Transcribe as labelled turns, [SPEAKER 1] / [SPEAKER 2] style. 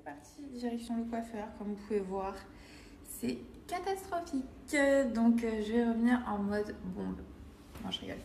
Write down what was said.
[SPEAKER 1] C'est parti, direction le coiffeur, comme vous pouvez voir. C'est catastrophique. Donc, euh, je vais revenir en mode bombe. Non, je rigole.